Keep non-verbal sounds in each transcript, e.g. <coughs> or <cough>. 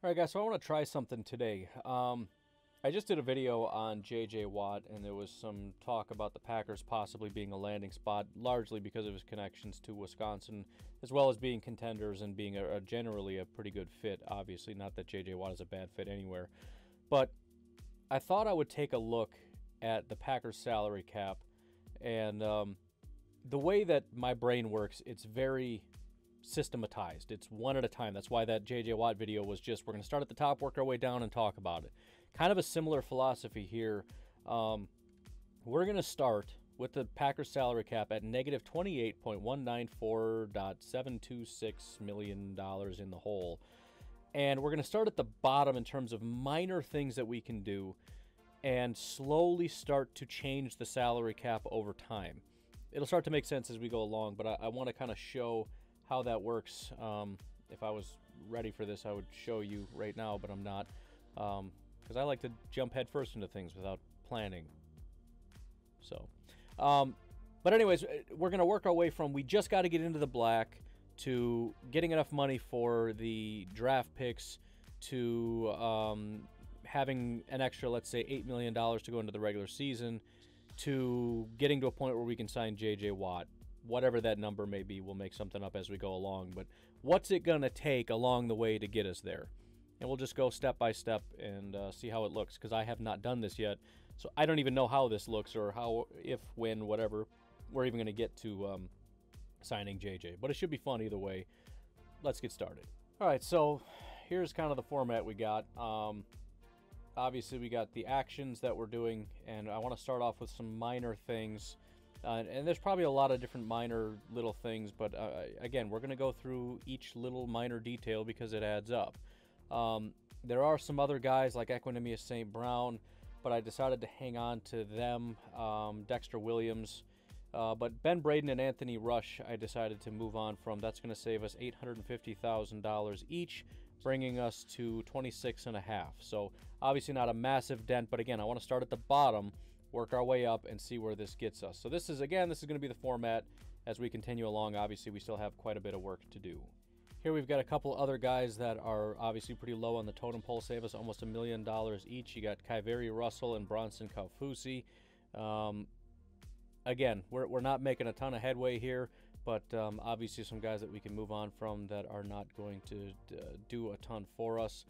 All right, guys, so I want to try something today. Um, I just did a video on J.J. Watt, and there was some talk about the Packers possibly being a landing spot, largely because of his connections to Wisconsin, as well as being contenders and being a, a generally a pretty good fit. Obviously, not that J.J. Watt is a bad fit anywhere, but I thought I would take a look at the Packers salary cap, and um, the way that my brain works, it's very systematized. It's one at a time. That's why that JJ Watt video was just we're going to start at the top, work our way down, and talk about it. Kind of a similar philosophy here. Um, we're going to start with the Packers salary cap at negative $28.194.726 million in the hole. And we're going to start at the bottom in terms of minor things that we can do and slowly start to change the salary cap over time. It'll start to make sense as we go along, but I, I want to kind of show how that works. Um, if I was ready for this, I would show you right now, but I'm not. Because um, I like to jump headfirst into things without planning. So, um, but anyways, uh, we're going to work our way from we just got to get into the black to getting enough money for the draft picks to um, having an extra, let's say, $8 million to go into the regular season to getting to a point where we can sign J.J. Watt whatever that number may be, we'll make something up as we go along. But what's it going to take along the way to get us there? And we'll just go step by step and uh, see how it looks because I have not done this yet. So I don't even know how this looks or how, if, when, whatever, we're even going to get to um, signing JJ. But it should be fun either way. Let's get started. All right, so here's kind of the format we got. Um, obviously, we got the actions that we're doing, and I want to start off with some minor things uh, and there's probably a lot of different minor little things, but uh, again, we're going to go through each little minor detail because it adds up. Um, there are some other guys like Equanimeous St. Brown, but I decided to hang on to them. Um, Dexter Williams. Uh, but Ben Braden and Anthony Rush, I decided to move on from. That's going to save us $850,000 each, bringing us to 26 and a half. So obviously not a massive dent, but again, I want to start at the bottom work our way up and see where this gets us. So this is, again, this is going to be the format as we continue along. Obviously, we still have quite a bit of work to do. Here we've got a couple other guys that are obviously pretty low on the totem pole, save us almost a million dollars each. You got KeiVarae Russell and Bronson Kaufusi. Um, again, we're, we're not making a ton of headway here, but um, obviously some guys that we can move on from that are not going to uh, do a ton for us.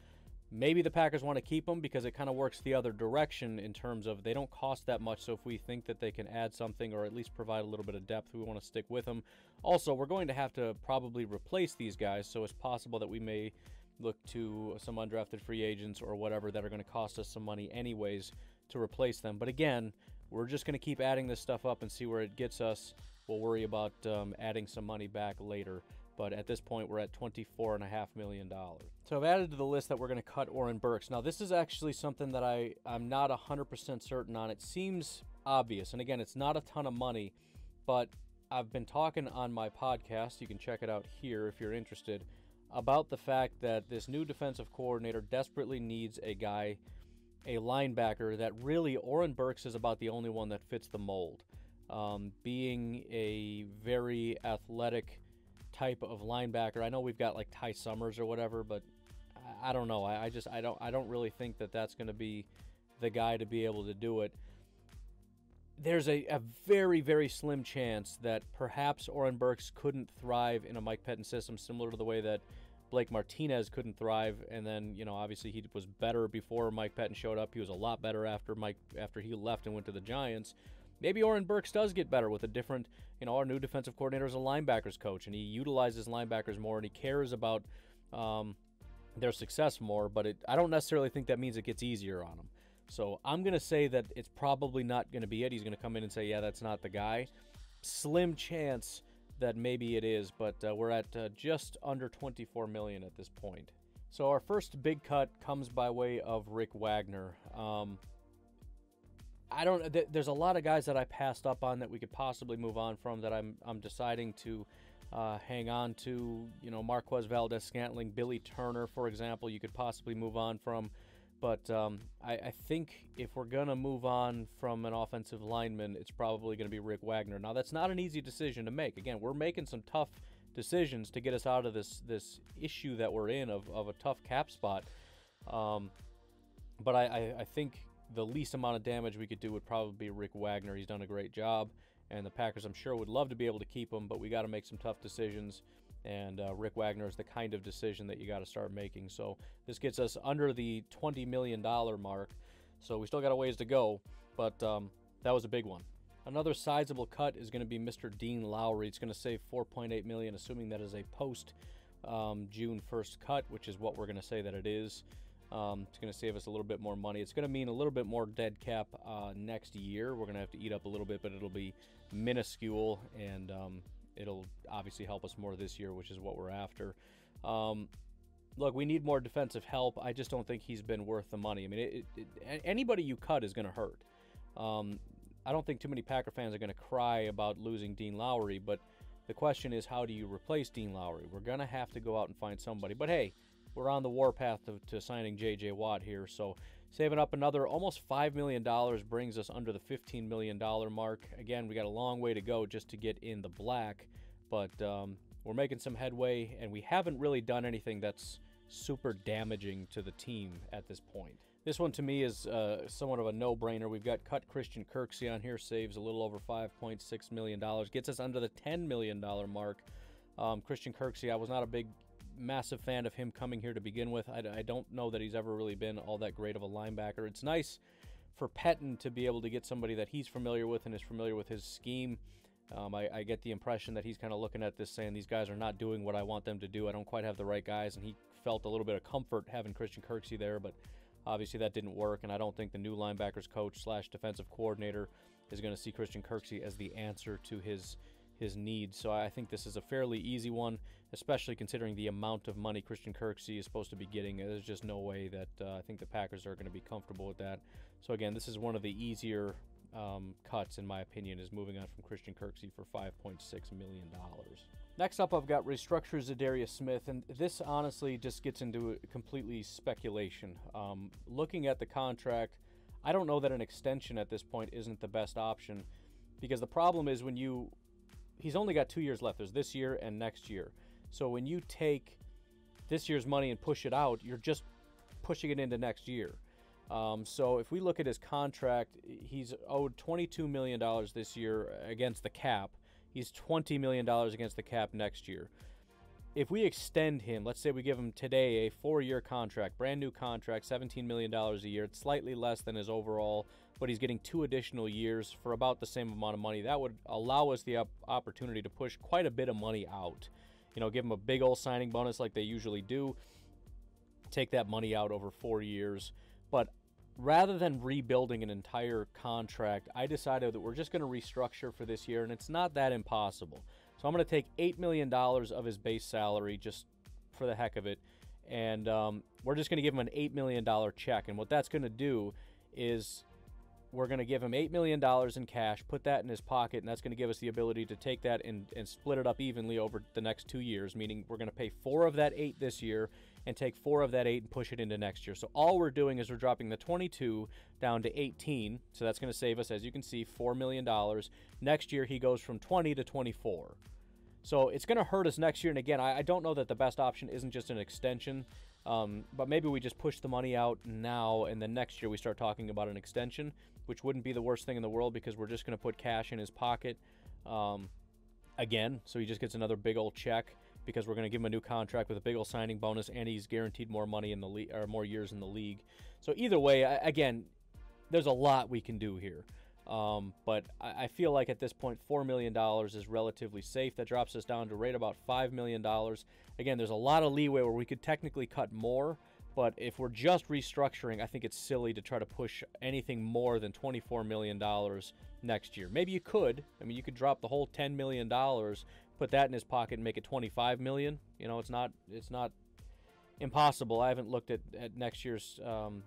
Maybe the Packers want to keep them because it kind of works the other direction in terms of they don't cost that much. So if we think that they can add something or at least provide a little bit of depth, we want to stick with them. Also, we're going to have to probably replace these guys. So it's possible that we may look to some undrafted free agents or whatever that are going to cost us some money anyways to replace them. But again, we're just going to keep adding this stuff up and see where it gets us. We'll worry about um, adding some money back later but at this point we're at $24.5 million. So I've added to the list that we're going to cut Oren Burks. Now this is actually something that I, I'm not 100% certain on. It seems obvious, and again, it's not a ton of money, but I've been talking on my podcast, you can check it out here if you're interested, about the fact that this new defensive coordinator desperately needs a guy, a linebacker, that really Oren Burks is about the only one that fits the mold. Um, being a very athletic, type of linebacker. I know we've got like Ty Summers or whatever, but I, I don't know. I, I, just I don't I don't really think that that's going to be the guy to be able to do it. There's a, a very very slim chance that perhaps Oren Burks couldn't thrive in a Mike Pettine system, similar to the way that Blake Martinez couldn't thrive, and then you know obviously he was better before Mike Pettine showed up. He was a lot better after Mike after he left and went to the Giants. Maybe Oren Burks does get better with a different, you know, our new defensive coordinator is a linebackers coach, and he utilizes linebackers more, and he cares about um, their success more. But it, I don't necessarily think that means it gets easier on them. So I'm going to say that it's probably not going to be it. He's going to come in and say, yeah, that's not the guy. Slim chance that maybe it is, but uh, we're at uh, just under 24 million at this point. So our first big cut comes by way of Rick Wagner. Um, I don't. Th- there's a lot of guys that I passed up on that we could possibly move on from that I'm I'm deciding to uh, hang on to. You know, Marquez Valdes Scantling, Billy Turner, for example, you could possibly move on from. But um, I, I, think if we're gonna move on from an offensive lineman, it's probably gonna be Rick Wagner. Now that's not an easy decision to make. Again, we're making some tough decisions to get us out of this this issue that we're in of, of a tough cap spot. Um, but I, I, I think the least amount of damage we could do would probably be Rick Wagner. He's done a great job, and the Packers, I'm sure, would love to be able to keep him, but we got to make some tough decisions. And uh, Rick Wagner is the kind of decision that you got to start making. So this gets us under the $20 million mark. So we still got a ways to go, but um, that was a big one. Another sizable cut is going to be Mr. Dean Lowry. It's going to save 4.8 million, assuming that is a post um, June 1st cut, which is what we're going to say that it is. Um, it's going to save us a little bit more money. It's going to mean a little bit more dead cap uh, next year. We're going to have to eat up a little bit, but it'll be minuscule and um, it'll obviously help us more this year, which is what we're after. Um, look, we need more defensive help. I just don't think he's been worth the money. I mean, it, it, anybody you cut is going to hurt. Um, I don't think too many Packer fans are going to cry about losing Dean Lowry, but the question is, how do you replace Dean Lowry? We're going to have to go out and find somebody. But hey, we're on the warpath to, to signing J.J. Watt here, so saving up another almost $5 million brings us under the $15 million mark. Again, we got a long way to go just to get in the black, but um, we're making some headway, and we haven't really done anything that's super damaging to the team at this point. This one to me is uh, somewhat of a no-brainer. We've got cut Christian Kirksey on here, saves a little over $5.6 million, gets us under the $10 million mark. Um, Christian Kirksey, I was not a big, massive fan of him coming here to begin with. I, I don't know that he's ever really been all that great of a linebacker. It's nice for Pettine to be able to get somebody that he's familiar with and is familiar with his scheme. Um, I, I, get the impression that he's kind of looking at this saying these guys are not doing what I want them to do. I don't quite have the right guys, and he felt a little bit of comfort having Christian Kirksey there, but obviously that didn't work, and I don't think the new linebackers coach slash defensive coordinator is going to see Christian Kirksey as the answer to his his needs. So I think this is a fairly easy one, especially considering the amount of money Christian Kirksey is supposed to be getting. There's just no way that uh, I think the Packers are going to be comfortable with that. So again, this is one of the easier um, cuts, in my opinion, is moving on from Christian Kirksey for $5.6 million. Next up, I've got restructure Za'Darius Smith, and this honestly just gets into completely speculation. Um, looking at the contract, I don't know that an extension at this point isn't the best option because the problem is when you he's only got two years left. There's this year and next year. So when you take this year's money and push it out, you're just pushing it into next year. Um, so if we look at his contract, he's owed $22 million this year against the cap. He's $20 million against the cap next year. If we extend him, let's say we give him today a four year contract, brand new contract, $17 million a year. It's slightly less than his overall, but he's getting two additional years for about the same amount of money. That would allow us the op- opportunity to push quite a bit of money out. You know, give him a big old signing bonus like they usually do, take that money out over four years. But rather than rebuilding an entire contract, I decided that we're just going to restructure for this year, and it's not that impossible. So I'm going to take $8 million of his base salary just for the heck of it, and um, we're just going to give him an $8 million check. And what that's going to do is we're going to give him $8 million in cash, put that in his pocket, and that's going to give us the ability to take that and, and split it up evenly over the next two years, meaning we're going to pay four of that eight this year and take four of that eight and push it into next year. So all we're doing is we're dropping the 22 down to 18. So that's going to save us, as you can see, $4 million. Next year, he goes from 20 to 24. So it's going to hurt us next year. And again, I, I, don't know that the best option isn't just an extension, um, but maybe we just push the money out now, and then next year we start talking about an extension, which wouldn't be the worst thing in the world because we're just going to put cash in his pocket um, again. So he just gets another big old check because we're going to give him a new contract with a big old signing bonus, and he's guaranteed more money in the league or more years in the league. So either way, I, again, there's a lot we can do here. Um, but I, I, feel like at this point, $4 million is relatively safe. That drops us down to right about $5 million. Again, there's a lot of leeway where we could technically cut more, but if we're just restructuring, I think it's silly to try to push anything more than $24 million next year. Maybe you could. I mean, you could drop the whole $10 million put that in his pocket and make it 25 million. You know, it's not it's not impossible. I haven't looked at, at next year's um,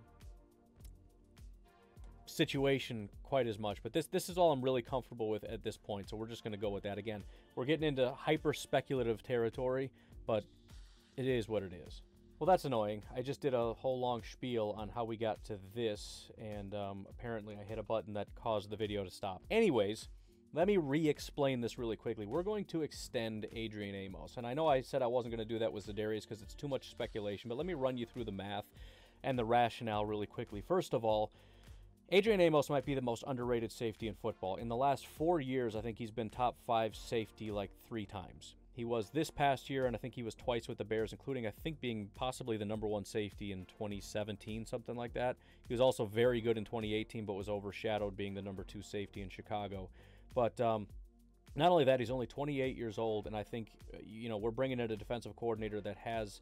situation quite as much, but this this is all I'm really comfortable with at this point. So we're just going to go with that again. We're getting into hyper speculative territory, but it is what it is. Well, that's annoying. I just did a whole long spiel on how we got to this, and um, apparently I hit a button that caused the video to stop. Anyways, let me re explain this really quickly. We're going to extend Adrian Amos. And I know I said I wasn't going to do that with Za'Darius because it's too much speculation, but let me run you through the math and the rationale really quickly. First of all, Adrian Amos might be the most underrated safety in football. In the last four years, I think he's been top five safety like three times. He was this past year, and I think he was twice with the Bears, including, I think, being possibly the number one safety in 2017, something like that. He was also very good in 2018, but was overshadowed being the number two safety in Chicago. But um, not only that, he's only 28 years old, and I think, uh, you know, we're bringing in a defensive coordinator that has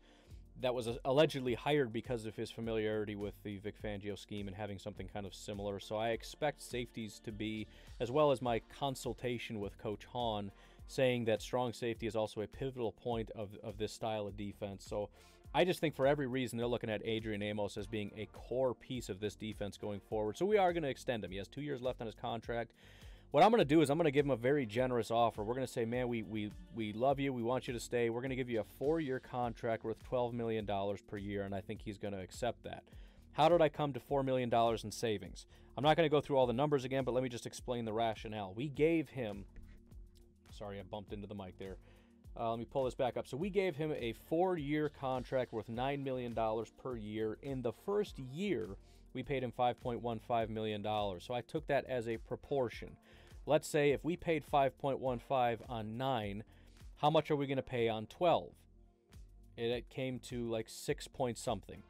that was allegedly hired because of his familiarity with the Vic Fangio scheme and having something kind of similar. So I expect safeties to be, as well as my consultation with Coach Hahn, saying that strong safety is also a pivotal point of, of this style of defense. So I just think for every reason they're looking at Adrian Amos as being a core piece of this defense going forward. So we are going to extend him. He has two years left on his contract. What I'm going to do is I'm going to give him a very generous offer. We're going to say, man, we we we love you. We want you to stay. We're going to give you a four-year contract worth 12 million dollars per year, and I think he's going to accept that. How did I come to $4 million in savings? I'm not going to go through all the numbers again, but let me just explain the rationale. We gave him Sorry, I bumped into the mic there. Uh, let me pull this back up. So we gave him a four-year contract worth $9 million per year. In the first year, we paid him $5.15 million. So I took that as a proportion. Let's say if we paid 5.15 on 9, how much are we going to pay on 12? It came to like 6 point something.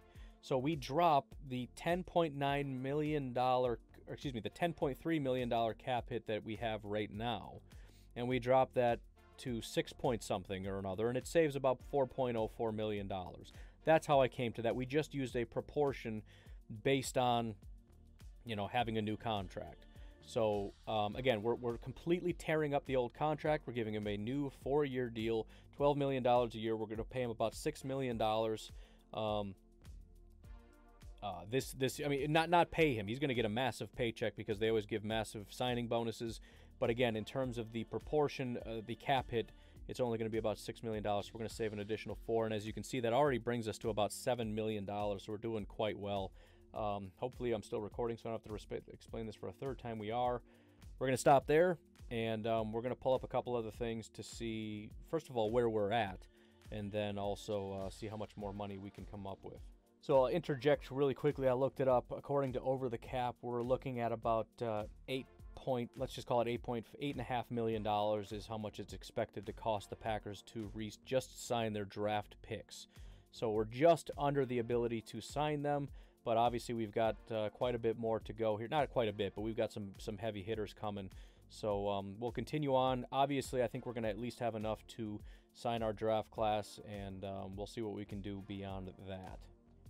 So we drop the 10.9 million dollar excuse me, the 10.3 million dollar cap hit that we have right now and we drop that to six point something or another, and it saves about $4.04 million. That's how I came to that. We just used a proportion based on, you know, having a new contract. So um, again, we're, we're completely tearing up the old contract. We're giving him a new four-year deal, $12 million a year. We're going to pay him about $6 million. Um, uh, this, this, I mean, not not pay him. He's going to get a massive paycheck because they always give massive signing bonuses. But again, in terms of the proportion, uh, the cap hit, it's only going to be about $6 million. So we're going to save an additional four. And as you can see, that already brings us to about $7 million. So we're doing quite well. Um, hopefully, I'm still recording, so I don't have to resp- explain this for a third time. We are. We're going to stop there, and um, we're going to pull up a couple other things to see, first of all, where we're at, and then also uh, see how much more money we can come up with. So I'll interject really quickly. I looked it up. According to Over the Cap, we're looking at about uh, eight point, let's just call it eight point eight and a half million dollars is how much it's expected to cost the Packers to re- just sign their draft picks. So we're just under the ability to sign them, but obviously we've got uh, quite a bit more to go here. Not quite a bit, but we've got some some heavy hitters coming. So um, we'll continue on. Obviously, I think we're going to at least have enough to sign our draft class, and um, we'll see what we can do beyond that.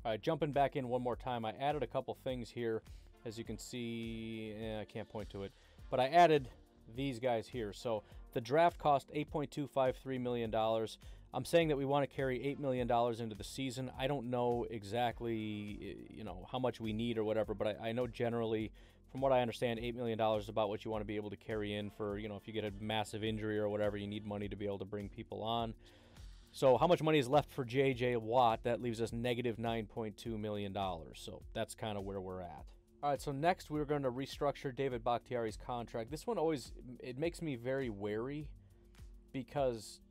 All right, jumping back in one more time, I added a couple things here as you can see, eh, I can't point to it, but I added these guys here. So the draft cost $8.253 million. I'm saying that we want to carry $8 million into the season. I don't know exactly, eh, you know, how much we need or whatever, but I, I know generally, from what I understand, $8 million is about what you want to be able to carry in for, you know, if you get a massive injury or whatever, you need money to be able to bring people on. So how much money is left for J.J. Watt? That leaves us negative $9.2 million. So that's kind of where we're at. All right, so next we're going to restructure David Bakhtiari's contract. This one always it makes me very wary because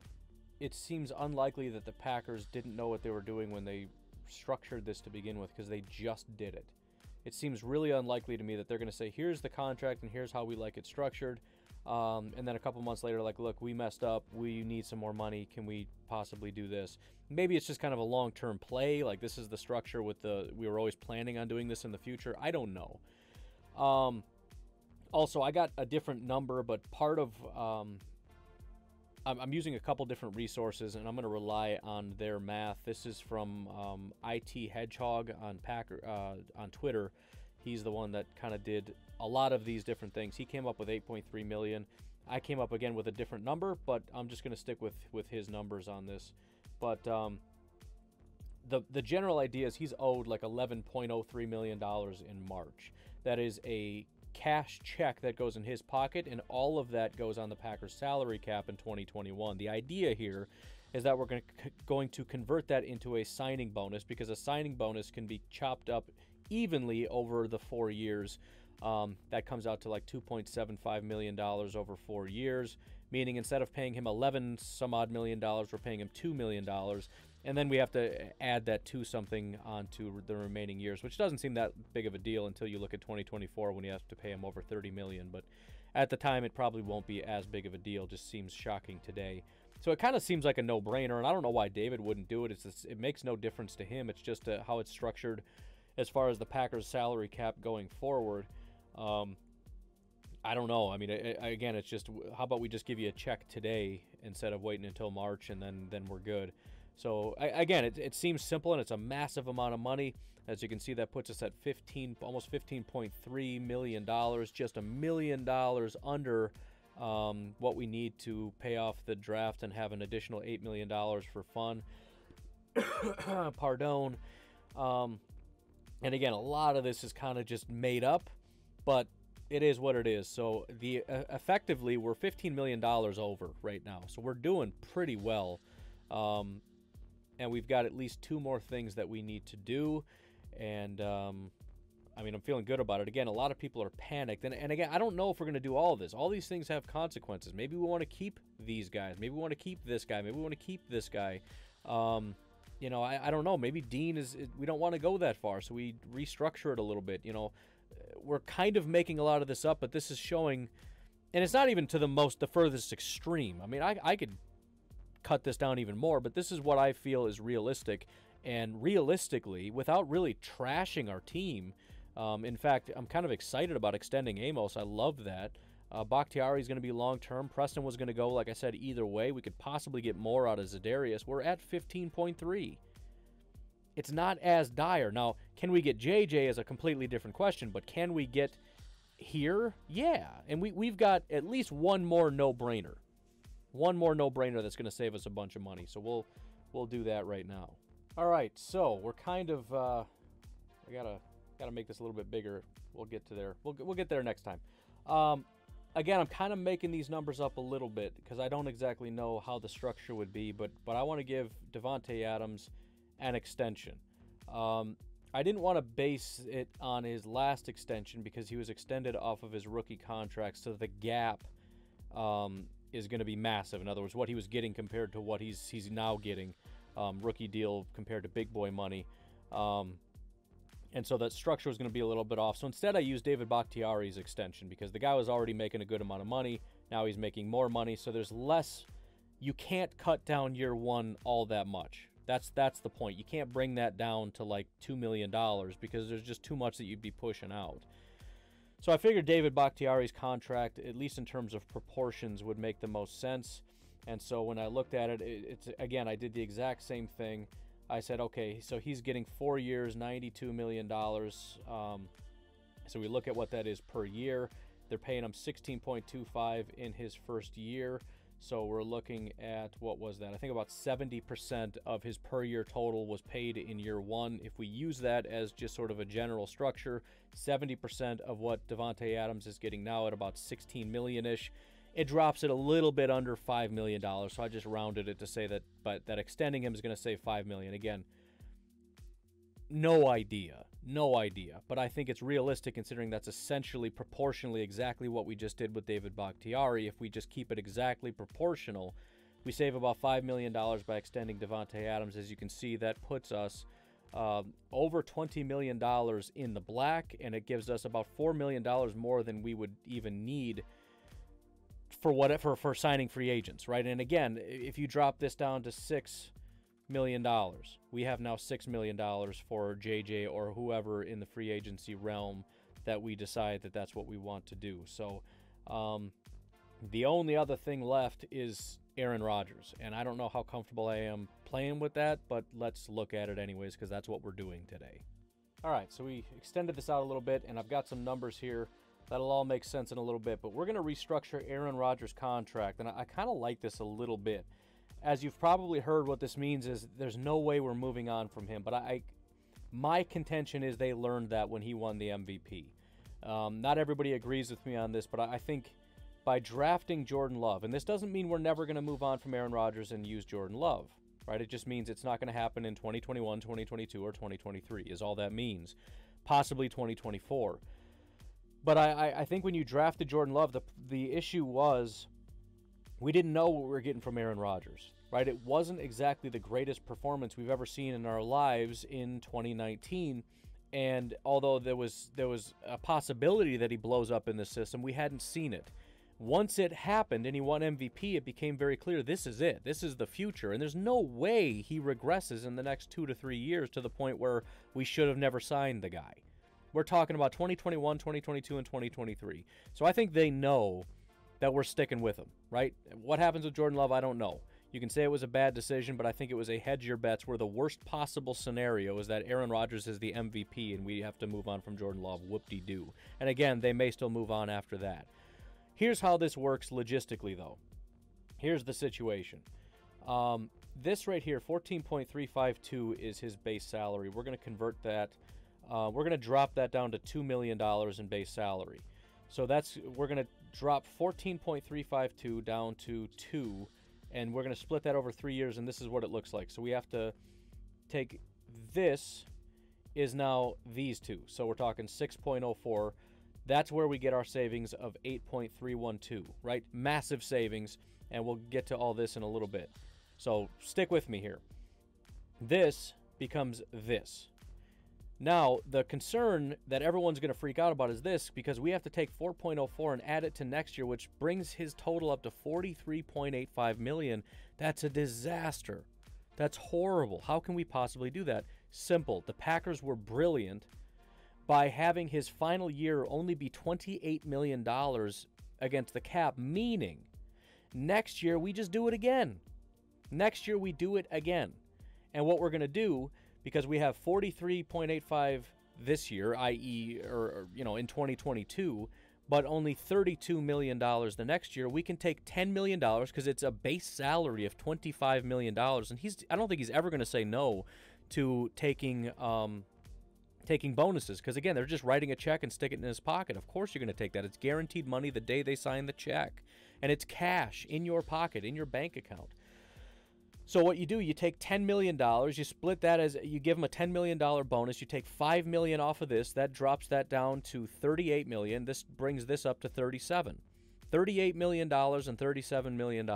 it seems unlikely that the Packers didn't know what they were doing when they structured this to begin with because they just did it. It seems really unlikely to me that they're going to say, "Here's the contract and here's how we like it structured." Um, and then a couple months later, like, look, we messed up. We need some more money. Can we possibly do this? Maybe it's just kind of a long term play. Like, this is the structure with the, we were always planning on doing this in the future. I don't know. Um, also, I got a different number, but part of, um, I'm, using a couple different resources and I'm going to rely on their math. This is from um, IT Hedgehog on Packer, uh, on Twitter. He's the one that kind of did a lot of these different things. He came up with 8.3 million. I came up again with a different number, but I'm just going to stick with with his numbers on this. But um, the the general idea is he's owed like 11.03 million dollars in March. That is a cash check that goes in his pocket, and all of that goes on the Packers' salary cap in 2021. The idea here is that we're going to, going to convert that into a signing bonus because a signing bonus can be chopped up evenly over the four years Um, that comes out to like $2.75 million over four years, meaning instead of paying him 11 some odd million dollars, we're paying him $2 million. And then we have to add that to something onto the remaining years, which doesn't seem that big of a deal until you look at 2024 when you have to pay him over 30 million. But at the time, it probably won't be as big of a deal. Just seems shocking today. So it kind of seems like a no-brainer, and I don't know why David wouldn't do it. It's just, it makes no difference to him. It's just uh, how it's structured as far as the Packers' salary cap going forward. Um, I don't know. I mean, I, I, again, it's just how about we just give you a check today instead of waiting until March and then then we're good. So again, it, it seems simple and it's a massive amount of money. As you can see, that puts us at 15, almost 15.3 million dollars, just a million dollars under um, what we need to pay off the draft and have an additional eight million dollars for fun. <coughs> Pardon. Um, and again, a lot of this is kind of just made up, but it is what it is. So the uh, effectively we're 15 million dollars over right now. So we're doing pretty well. Um, and we've got at least two more things that we need to do. And um, I mean, I'm feeling good about it. Again, a lot of people are panicked. And, and again, I don't know if we're going to do all of this. All these things have consequences. Maybe we want to keep these guys. Maybe we want to keep this guy. Maybe we want to keep this guy. Um, you know, I, I don't know. Maybe Dean is, we don't want to go that far. So we restructure it a little bit. You know, we're kind of making a lot of this up, but this is showing, and it's not even to the most, the furthest extreme. I mean, I, I could cut this down even more, but this is what I feel is realistic. And realistically, without really trashing our team, um, in fact, I'm kind of excited about extending Amos. I love that. Uh, Bakhtiari is going to be long term. Preston was going to go, like I said, either way. We could possibly get more out of Za'Darius. We're at 15.3. It's not as dire. Now, can we get JJ is a completely different question, but can we get here? Yeah. And we, we've got at least one more no brainer one more no-brainer that's going to save us a bunch of money. So we'll we'll do that right now. All right, so we're kind of uh, I gotta gotta make this a little bit bigger. We'll get to there. We'll we'll get there next time. Um, again, I'm kind of making these numbers up a little bit because I don't exactly know how the structure would be, but but I want to give Davante Adams an extension. Um, I didn't want to base it on his last extension because he was extended off of his rookie contract, so the gap um, is going to be massive. In other words, what he was getting compared to what he's he's now getting, um, rookie deal compared to big boy money, um, and so that structure was going to be a little bit off. So instead, I used David Bakhtiari's extension because the guy was already making a good amount of money. Now he's making more money, so there's less. You can't cut down year one all that much. That's that's the point. You can't bring that down to like two million dollars because there's just too much that you'd be pushing out. So I figured David Bakhtiari's contract, at least in terms of proportions, would make the most sense. And so when I looked at it, it's again, I did the exact same thing. I said, okay, so he's getting four years, $92 million. Um, so we look at what that is per year. They're paying him 16.25 in his first year. So we're looking at what was that? I think about 70% of his per year total was paid in year one. If we use that as just sort of a general structure, 70% of what Davante Adams is getting now at about 16 million ish, it drops it a little bit under $5 million. So I just rounded it to say that, but that extending him is going to save 5 million. Again, no idea. No idea. But I think it's realistic considering that's essentially proportionally exactly what we just did with David Bakhtiari. If we just keep it exactly proportional, we save about $5 million by extending Davante Adams. As you can see, that puts us uh, over $20 million in the black, and it gives us about $4 million more than we would even need for whatever for signing free agents, right? And again, if you drop this down to six million dollars. We have now six million dollars for JJ or whoever in the free agency realm that we decide that that's what we want to do. So um, the only other thing left is Aaron Rodgers, and I don't know how comfortable I am playing with that, but let's look at it anyways because that's what we're doing today. All right, so we extended this out a little bit, and I've got some numbers here. That'll all make sense in a little bit, but we're going to restructure Aaron Rodgers' contract, and I, I kind of like this a little bit as you've probably heard, what this means is there's no way we're moving on from him. But I, my contention is they learned that when he won the MVP. Um, not everybody agrees with me on this, but I, I think by drafting Jordan Love, and this doesn't mean we're never going to move on from Aaron Rodgers and use Jordan Love, right? It just means it's not going to happen in 2021, 2022, or 2023, is all that means. Possibly 2024. But I, I, I think when you drafted Jordan Love, the the issue was we didn't know what we were getting from Aaron Rodgers, right? It wasn't exactly the greatest performance we've ever seen in our lives in 2019. And although there was there was a possibility that he blows up in the system, we hadn't seen it. Once it happened and he won MVP, it became very clear this is it. This is the future. And there's no way he regresses in the next two to three years to the point where we should have never signed the guy. We're talking about 2021, 2022, and 2023. So I think they know that we're sticking with him, right? What happens with Jordan Love, I don't know. You can say it was a bad decision, but I think it was a hedge your bets where the worst possible scenario is that Aaron Rodgers is the MVP and we have to move on from Jordan Love. Whoop de doo. And again, they may still move on after that. Here's how this works logistically, though. Here's the situation. Um, this right here, 14.352 is his base salary. We're going to convert that. Uh, we're going to drop that down to $2 million in base salary. So that's we're going to drop 14.352 down to 2 and we're going to split that over 3 years and this is what it looks like. So we have to take this is now these two. So we're talking 6.04 that's where we get our savings of 8.312, right? Massive savings, and we'll get to all this in a little bit. So stick with me here. This becomes this. Now, the concern that everyone's going to freak out about is this because we have to take 4.04 and add it to next year, which brings his total up to 43.85 million. That's a disaster. That's horrible. How can we possibly do that? Simple. The Packers were brilliant by having his final year only be $28 million against the cap, meaning next year we just do it again. Next year we do it again. And what we're going to do, because we have 43.85 this year, i.e., or, or, you know, in 2022, but only $32 million the next year, we can take $10 million because it's a base salary of $25 million. And he's, I don't think he's ever going to say no to taking um, taking bonuses because again they're just writing a check and stick it in his pocket of course you're going to take that it's guaranteed money the day they sign the check and it's cash in your pocket in your bank account so what you do you take $10 million you split that as you give them a $10 million bonus you take 5 million off of this that drops that down to 38 million this brings this up to 37 $38 million and $37 million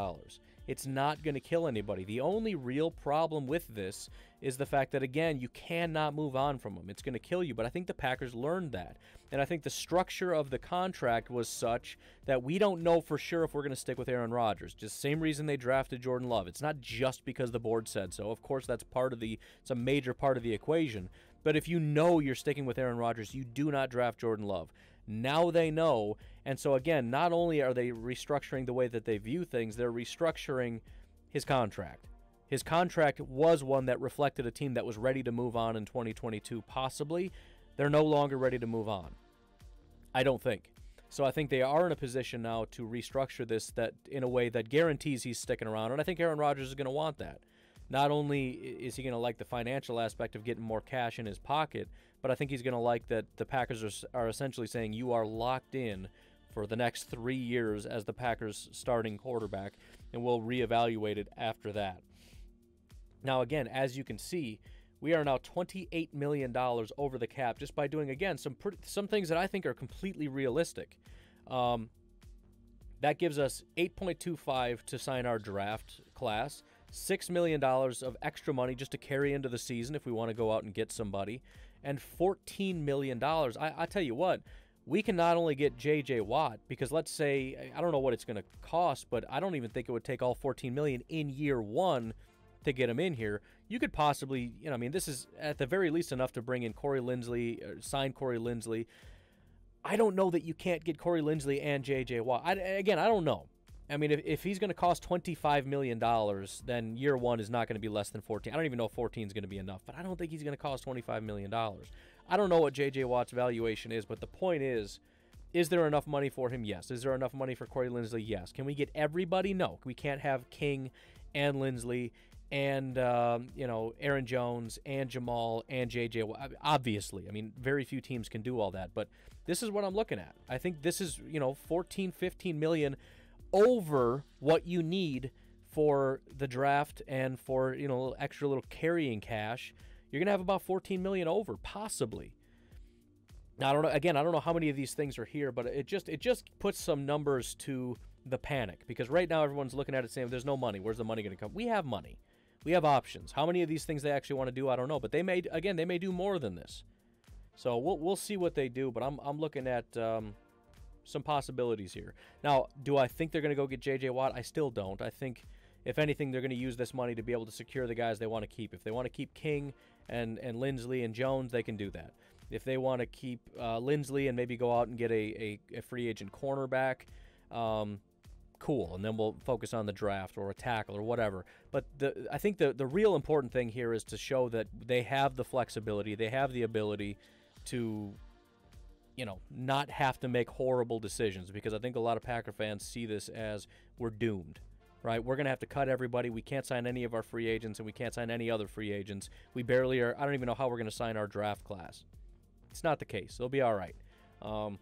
it's not going to kill anybody. The only real problem with this is the fact that, again, you cannot move on from them. It's going to kill you. But I think the Packers learned that. And I think the structure of the contract was such that we don't know for sure if we're going to stick with Aaron Rodgers. Just same reason they drafted Jordan Love. It's not just because the board said so. Of course, that's part of the, it's a major part of the equation. But if you know you're sticking with Aaron Rodgers, you do not draft Jordan Love. Now they know. And so, again, not only are they restructuring the way that they view things, they're restructuring his contract. His contract was one that reflected a team that was ready to move on in 2022, possibly. They're no longer ready to move on. I don't think. So I think they are in a position now to restructure this that in a way that guarantees he's sticking around, and I think Aaron Rodgers is going to want that. Not only is he going to like the financial aspect of getting more cash in his pocket, but I think he's going to like that the Packers are, are essentially saying you are locked in for the next three years as the Packers' starting quarterback, and we'll reevaluate it after that. Now, again, as you can see, we are now $28 million over the cap just by doing, again, some, pretty, some things that I think are completely realistic. Um, that gives us 8.25 to sign our draft class, $6 million of extra money just to carry into the season if we want to go out and get somebody and $14 million. I, I tell you what, we can not only get J.J. Watt because let's say I don't know what it's going to cost, but I don't even think it would take all 14 million in year one to get him in here. You could possibly, you know, I mean, this is at the very least enough to bring in Corey Linsley, uh, sign Corey Linsley. I don't know that you can't get Corey Linsley and J.J. Watt. I, again, I don't know. I mean, if, if he's going to cost $25 million, then year one is not going to be less than 14. I don't even know if 14 is going to be enough, but I don't think he's going to cost $25 million. I don't know what J.J. Watt's valuation is, but the point is, is there enough money for him? Yes. Is there enough money for Corey Linsley? Yes. Can we get everybody? No. We can't have King and Linsley and um, you know Aaron Jones and Jamal and JJ. Obviously, I mean, very few teams can do all that, but this is what I'm looking at. I think this is you know 14, 15 million over what you need for the draft and for you know extra little carrying cash, you're gonna have about 14 million over, possibly. Now I don't know. Again, I don't know how many of these things are here, but it just it just puts some numbers to the panic because right now everyone's looking at it saying, "There's no money. Where's the money going to come?" We have money. We have options. How many of these things they actually want to do, I don't know. But they may again they may do more than this. So we'll we'll see what they do. But I'm I'm looking at um, some possibilities here. Now, do I think they're going to go get J.J. Watt? I still don't. I think if anything, they're going to use this money to be able to secure the guys they want to keep. If they want to keep King and and Linsley and Jones, they can do that. If they want to keep uh, Linsley and maybe go out and get a, a, a free agent cornerback, um, cool. And then we'll focus on the draft or a tackle or whatever. But the, I think the, the real important thing here is to show that they have the flexibility, they have the ability to, you know, not have to make horrible decisions because I think a lot of Packer fans see this as we're doomed right? We're going to have to cut everybody. We can't sign any of our free agents, and we can't sign any other free agents. We barely are. I don't even know how we're going to sign our draft class. It's not the case. They'll be all right. Um,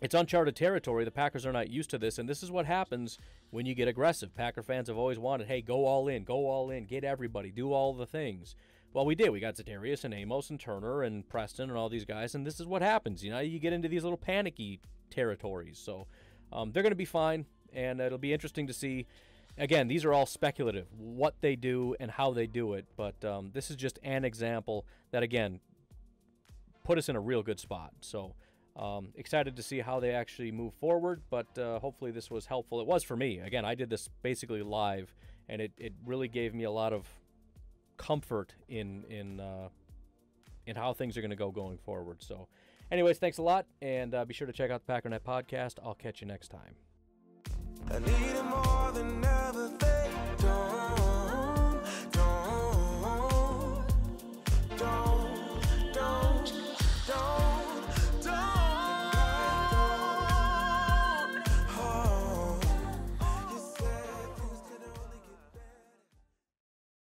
it's uncharted territory. The Packers are not used to this, and this is what happens when you get aggressive. Packer fans have always wanted, hey, go all in, go all in, get everybody, do all the things. Well, we did. We got Za'Darius and Amos and Turner and Preston and all these guys, and this is what happens. You know, you get into these little panicky territories. So um, they're going to be fine, and it'll be interesting to see. Again, these are all speculative, what they do and how they do it, but um, this is just an example that, again, put us in a real good spot. So um, excited to see how they actually move forward, but uh, hopefully this was helpful. It was for me. Again, I did this basically live, and it, it really gave me a lot of comfort in in uh, in how things are going to go going forward. So, anyways, thanks a lot, and uh, be sure to check out the Packernet podcast. I'll catch you next time.